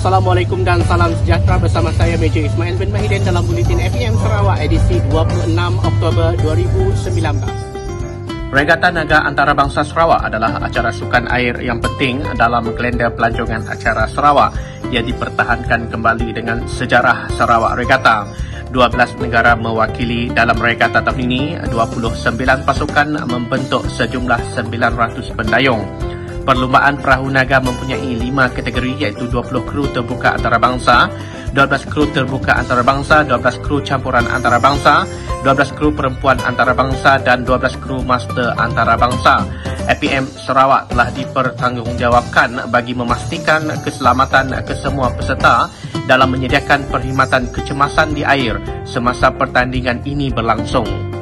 Assalamualaikum dan salam sejahtera bersama saya Major Ismail bin Mahidin dalam Buletin FM Sarawak edisi 26 Oktober 2019. Regata Naga Antarabangsa Sarawak adalah acara sukan air yang penting dalam kalender pelancongan acara Sarawak yang dipertahankan kembali dengan sejarah Sarawak Regata. 12 negara mewakili dalam regata tahun ini, 29 pasukan membentuk sejumlah 900 pendayung. Perlumbaan perahu naga mempunyai lima kategori iaitu 20 kru terbuka antarabangsa, 12 kru terbuka antarabangsa, 12 kru campuran antarabangsa, 12 kru perempuan antarabangsa dan 12 kru master antarabangsa. APM Sarawak telah dipertanggungjawabkan bagi memastikan keselamatan kesemua peserta dalam menyediakan perkhidmatan kecemasan di air semasa pertandingan ini berlangsung.